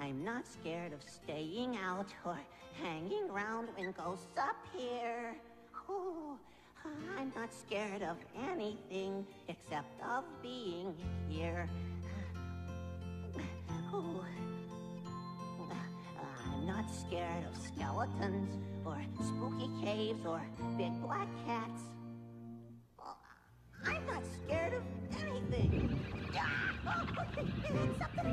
I'm not scared of staying out or hanging around when ghosts appear. Scared of anything except of being here. I'm not scared of skeletons or spooky caves or big black cats. I'm not scared of anything. Black